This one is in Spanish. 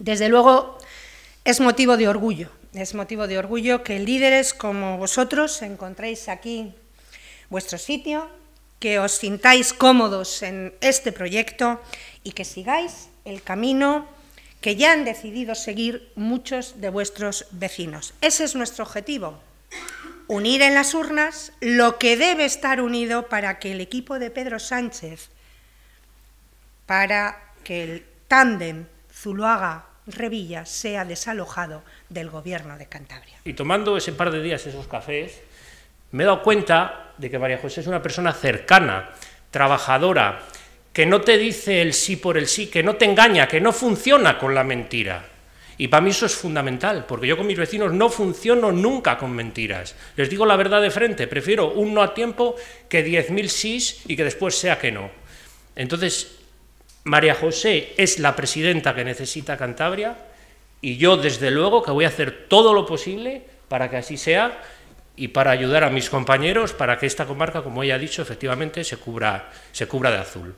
Desde luego, es motivo de orgullo, es motivo de orgullo que líderes como vosotros encontréis aquí vuestro sitio, que os sintáis cómodos en este proyecto y que sigáis el camino que ya han decidido seguir muchos de vuestros vecinos. Ese es nuestro objetivo, unir en las urnas lo que debe estar unido para que el equipo de Pedro Sánchez, para que el tándem Zuluaga-Revilla sea desalojado del gobierno de Cantabria. Y tomando ese par de días esos cafés, me he dado cuenta de que María José es una persona cercana, trabajadora, que no te dice el sí por el sí, que no te engaña, que no funciona con la mentira. Y para mí eso es fundamental, porque yo con mis vecinos no funciono nunca con mentiras. Les digo la verdad de frente, prefiero un no a tiempo que diez mil sís y que después sea que no. Entonces, María José es la presidenta que necesita Cantabria y yo, desde luego, que voy a hacer todo lo posible para que así sea y para ayudar a mis compañeros para que esta comarca, como ella ha dicho, efectivamente se cubra, se cubra de azul.